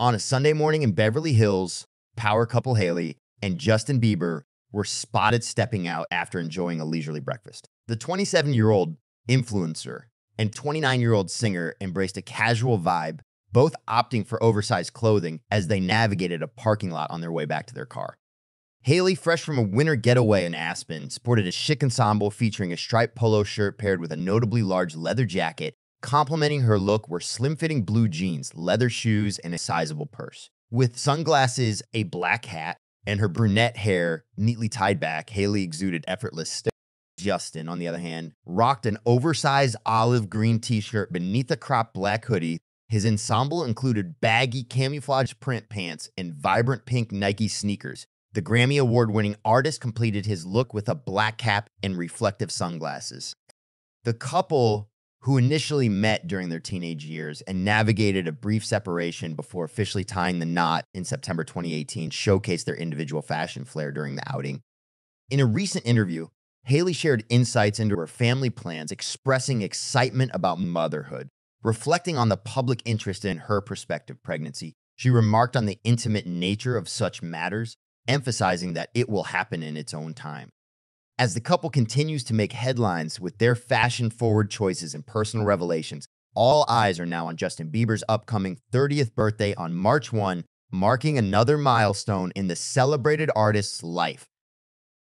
On a Sunday morning in Beverly Hills, power couple Hailey and Justin Bieber were spotted stepping out after enjoying a leisurely breakfast. The 27 year old influencer and 29 year old singer embraced a casual vibe, both opting for oversized clothing as they navigated a parking lot on their way back to their car. Hailey, fresh from a winter getaway in Aspen, sported a chic ensemble featuring a striped polo shirt paired with a notably large leather jacket. Complementing her look were slim fitting blue jeans, leather shoes, and a sizable purse. With sunglasses, a black hat, and her brunette hair neatly tied back, Hailey exuded effortless style. Justin, on the other hand, rocked an oversized olive green t shirt beneath a cropped black hoodie. His ensemble included baggy camouflage print pants and vibrant pink Nike sneakers. The Grammy Award winning artist completed his look with a black cap and reflective sunglasses. The couple, who initially met during their teenage years and navigated a brief separation before officially tying the knot in September 2018, showcased their individual fashion flair during the outing. In a recent interview, Hailey shared insights into her family plans, expressing excitement about motherhood. Reflecting on the public interest in her prospective pregnancy, she remarked on the intimate nature of such matters emphasizing that it will happen in its own time. As the couple continues to make headlines with their fashion forward choices and personal revelations, all eyes are now on Justin Bieber's upcoming 30th birthday on March 1, marking another milestone in the celebrated artist's life.